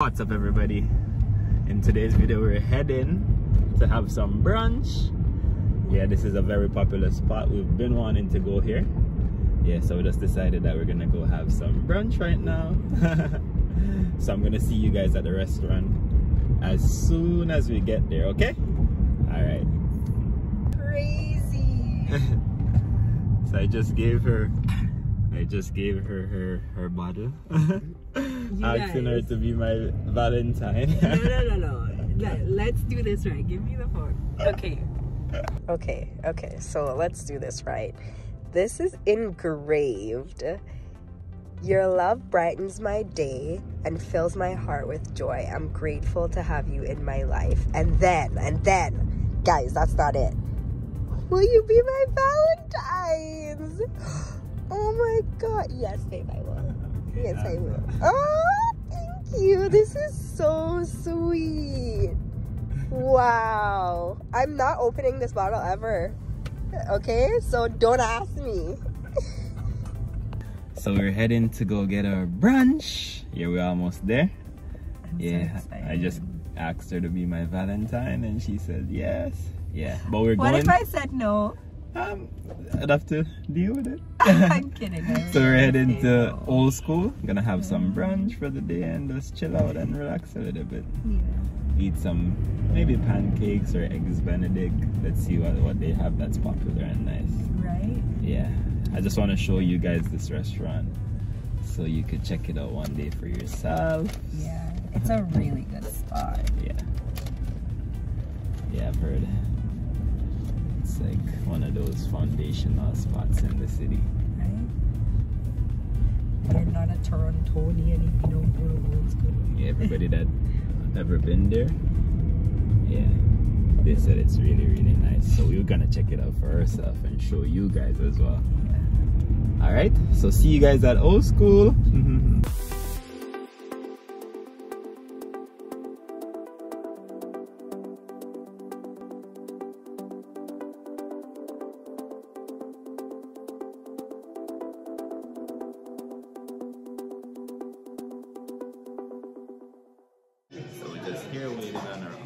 What's up everybody? In today's video we're heading to have some brunch. Yeah, this is a very popular spot. We've been wanting to go here. Yeah, so we just decided that we're gonna go have some brunch right now. so I'm gonna see you guys at the restaurant as soon as we get there, okay? Alright. Crazy. so I just gave her I just gave her her, her bottle. asking her to be my Valentine. no, no, no, no. Let, let's do this right. Give me the phone. Okay. Okay, okay. So let's do this right. This is engraved. Your love brightens my day and fills my heart with joy. I'm grateful to have you in my life. And then, and then, guys, that's not it. Will you be my Valentine's? Oh my god. Yes, babe, I will. Yes, I will. Oh, thank you. This is so sweet. Wow. I'm not opening this bottle ever. Okay? So don't ask me. so we're heading to go get our brunch. Yeah, we're almost there. I'm yeah, so I just asked her to be my Valentine and she said yes. Yeah, but we're what going. What if I said no? Um, I'd have to deal with it. I'm kidding. so we're heading to old school. Gonna have some brunch for the day and just chill out and relax a little bit. Yeah. Eat some maybe pancakes or eggs benedict. Let's see what, what they have that's popular and nice. Right? Yeah. I just want to show you guys this restaurant so you could check it out one day for yourself. Yeah, it's a really good spot. Yeah. Yeah, I've heard it's like one of those foundational spots in the city. Right? You're not a Torontonian if you don't go to old school. Yeah, everybody that ever been there, yeah, they said it's really, really nice. So we are gonna check it out for ourselves and show you guys as well. Yeah. All right, so see you guys at old school.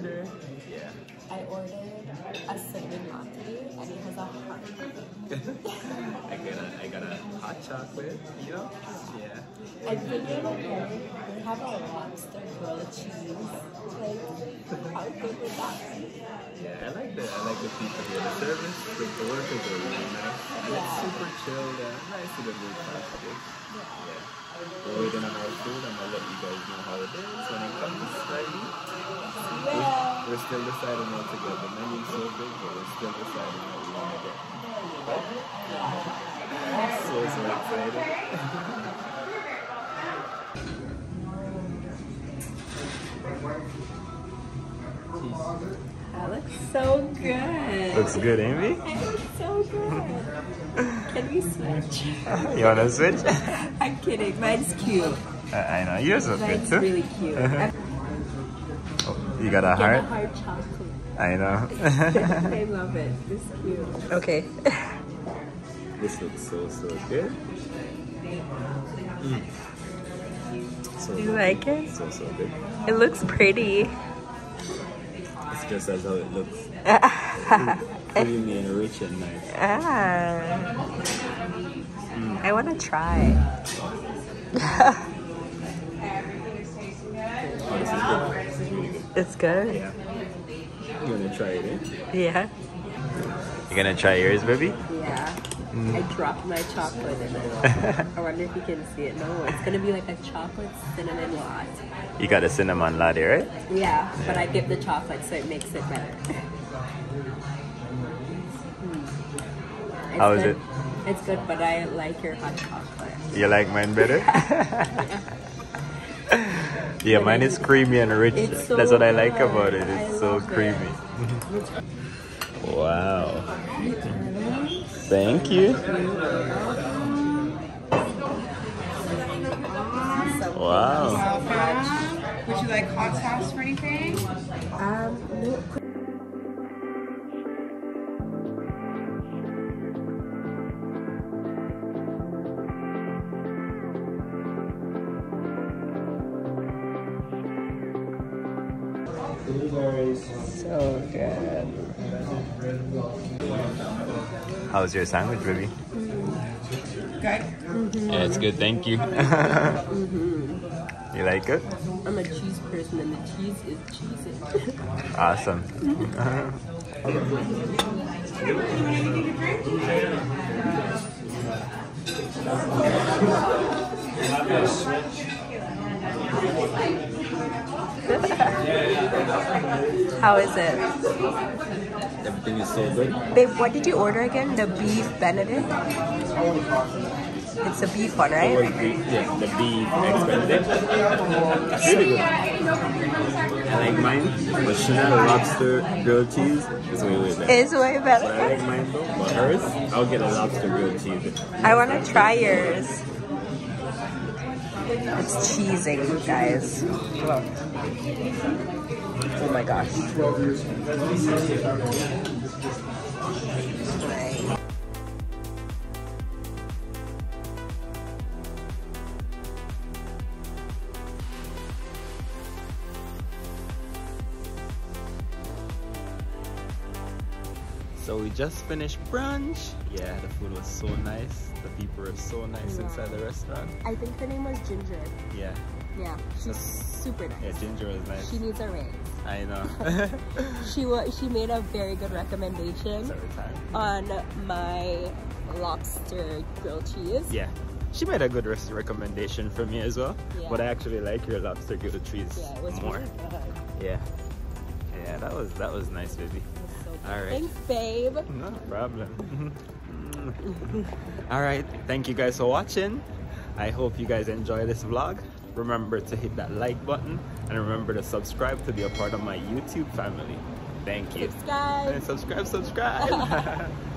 order. Yeah. I ordered a cinnamon latte and it has a heart. I got a I got a hot chocolate, you know? Yeah. I think it they have a lobster grilled cheese. Like how good would that be? Yeah, I like the I like the people here. The service, the, the workers are really nice. Yeah. It's super chill, yeah. Uh, nice to the good Yeah. yeah. We're waiting on our food. I'm gonna let you guys know how it is when it comes ready. We're, we're still deciding what to get. The menu's so big, but we're still deciding what we want to get. I'm so so excited. That looks so good. Looks good, Amy? It looks so good. Can we switch? you wanna switch? I'm kidding. Mine's cute. Uh, I know. Yours is good too. really cute. you got a heart? a heart chocolate. I know. I love it. It's cute. Okay. this looks so, so good. Mm. So Do you like it? So, so good. It looks pretty. It's just as how it looks. creamy and rich and nice. Ah. Mm. I want to try. Everything is tasting good. Oh, It's good? Yeah. You want to try it, eh? Yeah. You gonna try yours, baby? Yeah. Mm. I dropped my chocolate in it. I wonder if you can see it. No, it's gonna be like a chocolate cinnamon latte. You got a cinnamon latte, right? Yeah, yeah. but I dip the chocolate so it makes it better. How is it? It's good, but I like your hot chocolate. You like mine better? yeah, mine is creamy and rich. So That's what I like about it. It's so creamy. It. wow. Thank you. Wow. Would you like hot sauce or anything? Um, no. So good. How's your sandwich, baby? Mm-hmm. Good. Yeah, it's good. Thank you. Mm-hmm. You like it? I'm a cheese person and the cheese is cheesy. Awesome. How is it? Everything is so good. Babe, what did you order again? The beef Benedict? It's a beef one, right? Oh, yes, the beef eggs benedict. It's really good. I like mine, but Chanel lobster grilled cheese is way way better. It's way But I like mine though. But hers, I'll get a lobster grilled cheese. I want to try yours. It's cheesing, guys. Look. Oh my gosh. So we just finished brunch. Yeah, the food was so nice. The people were so nice Yeah. inside the restaurant. I think her name was Ginger. Yeah, Yeah, she's super nice. yeah, Ginger was nice. She needs a raise. I know. She she made a very good recommendation on my lobster grilled cheese. Yeah. She made a good recommendation for me as well, Yeah. but I actually like your lobster grilled cheese Yeah, it was more. really good. Yeah, yeah, that was that was nice, baby. Was so. All right. Thanks, babe. No problem. All right, thank you guys for watching. I hope you guys enjoy this vlog. Remember to hit that like button and remember to subscribe to be a part of my YouTube family. Thank you. Subscribe. And subscribe, subscribe.